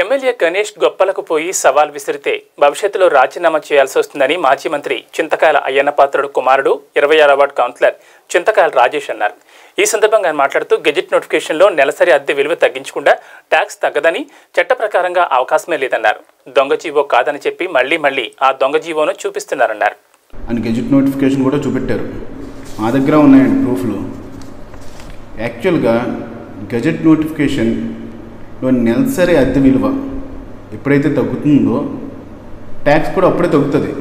MLA Ganesh గొప్పలకు పోయి సవాల్ విసిరితే భవిష్యత్తులో రాజీనామా చేయాల్సి వస్తుందని మాజీ మంత్రి చింతకాయల అయ్యన్నపాత్రుడు కుమారుడు ఇరవై ఆరో వార్డు కౌన్సిలర్ చింతకాయల రాజేష్ అన్నారు. ఈ సందర్భంగా మాట్లాడుతూ గెజిట్ నోటిఫికేషన్లో నెలసరి అద్దె విలువ తగ్గించకుండా ట్యాక్స్ తగ్గదని చట్ట ప్రకారంగా అవకాశమే లేదన్నారు. దొంగ జీవో కాదని చెప్పి మళ్ళీ మళ్ళీ ఆ దొంగ జీవోను చూపిస్తున్నారన్నారు. అని గెజిట్ నోటిఫికేషన్ కూడా చూపెట్టారు. మా దగ్గర ఉన్నాయండి ప్రూఫ్లు. యాక్చువల్గా గెజెట్ నోటిఫికేషన్ నెలసరి అద్దె విలువ ఎప్పుడైతే తగ్గుతుందో ట్యాక్స్ కూడా అప్పుడే తగ్గుతుంది.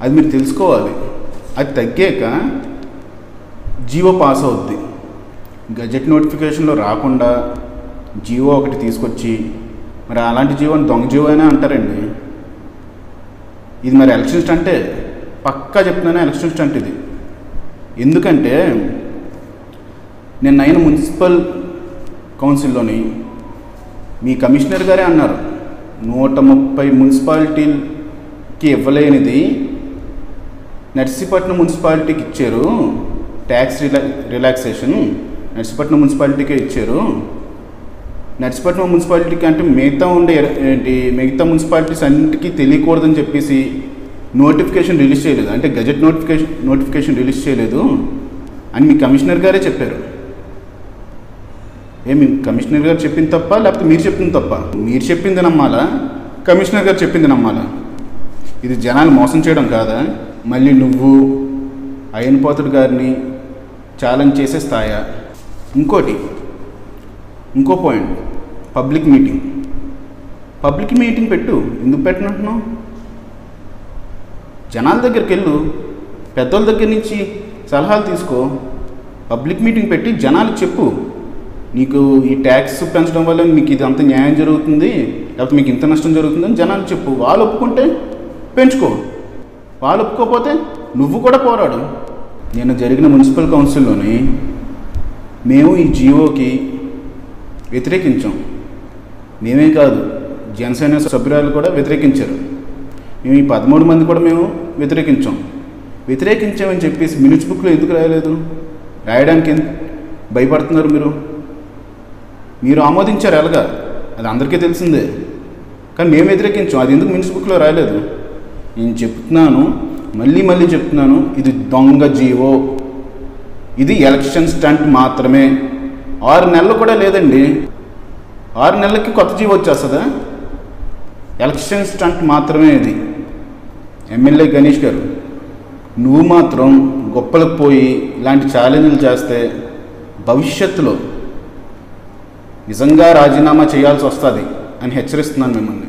అది మీరు తెలుసుకోవాలి. అది తగ్గాక జీవో పాస్ అవుద్ది. గజెట్ నోటిఫికేషన్లో రాకుండా జీవో ఒకటి తీసుకొచ్చి మరి అలాంటి జీవోని దొంగ జీవో అయినా అంటారండి. ఇది మరి ఎలక్షన్ స్టంటే పక్కా చెప్తున్నాను ఎలక్షన్ స్టంట్ ఇది. ఎందుకంటే నిన్న అయిన మున్సిపల్ కౌన్సిల్లోని మీ కమిషనర్ గారే అన్నారు. నూట ముప్పై మున్సిపాలిటీకి ఇవ్వలేనిది నర్సీపట్నం మున్సిపాలిటీకి ఇచ్చారు. ట్యాక్స్ రిలా రిలాక్సేషన్ నర్సీపట్నం మున్సిపాలిటీకే ఇచ్చారు. నర్సీపట్నం మున్సిపాలిటీకి అంటే మిగతా ఉండే ఏంటి మిగతా మున్సిపాలిటీస్ అన్నిటికీ తెలియకూడదని చెప్పేసి నోటిఫికేషన్ రిలీజ్ చేయలేదు. అంటే గజెట్ నోటిఫికేషన్ నోటిఫికేషన్ రిలీజ్ చేయలేదు అని మీ కమిషనర్ గారే చెప్పారు. ఏమి కమిషనర్ గారు చెప్పింది తప్ప లేకపోతే మీరు చెప్పింది తప్ప? మీరు చెప్పింది నమ్మాలా? కమిషనర్ గారు చెప్పింది నమ్మాలా? ఇది జనాలు మోసం చేయడం కాదా? మళ్ళీ నువ్వు అయ్యనపోతుడు గారిని ఛాలెంజ్ చేసే స్థాయా? ఇంకోటి ఇంకో point public meeting public meeting పెట్టు. ఎందుకు పెట్టనంటున్నావు? జనాల దగ్గరికి వెళ్ళు. పెద్దోళ్ళ దగ్గర నుంచి సలహాలు తీసుకో. పబ్లిక్ మీటింగ్ పెట్టి జనాలకు చెప్పు. నీకు ఈ ట్యాక్స్ పెంచడం వల్ల మీకు ఇది అంత న్యాయం జరుగుతుంది లేకపోతే మీకు ఇంత నష్టం జరుగుతుందని జనాలు చెప్పు. వాళ్ళు ఒప్పుకుంటే పెంచుకో. వాళ్ళు ఒప్పుకోకపోతే నువ్వు కూడా పోరాడు. నేను జరిగిన మున్సిపల్ కౌన్సిల్లోని మేము ఈ జీవోకి వ్యతిరేకించాం. మేమే కాదు జనసేన సభ్యురాలు కూడా వ్యతిరేకించారు. మేము ఈ పదమూడు మంది కూడా మేము వ్యతిరేకించాం. వ్యతిరేకించామని చెప్పేసి మినిట్స్ బుక్లో ఎందుకు రాయలేదు? రాయడానికి ఎందుకు భయపడుతున్నారు మీరు? మీరు ఆమోదించారు ఎలాగా? అది అందరికీ తెలిసిందే. కానీ మేము వ్యతిరేకించాం. అది ఎందుకు మినిట్స్ బుక్లో రాయలేదు? నేను చెప్తున్నాను మళ్ళీ మళ్ళీ చెప్తున్నాను ఇది దొంగ జీవో. ఇది ఎలక్షన్ స్టంట్ మాత్రమే. ఆరు నెలలు కూడా లేదండి. ఆరు నెలలకి కొత్త జీవో వచ్చేస్తుందా? ఎలక్షన్ స్టంట్ మాత్రమే ఇది. ఎమ్మెల్యే గణేష్ గారు నువ్వు మాత్రం గొప్పలకు పోయి ఇలాంటి ఛాలెంజ్లు చేస్తే భవిష్యత్తులో నిజంగా రాజీనామా చేయాల్సి వస్తుంది అని హెచ్చరిస్తున్నాను మిమ్మల్ని.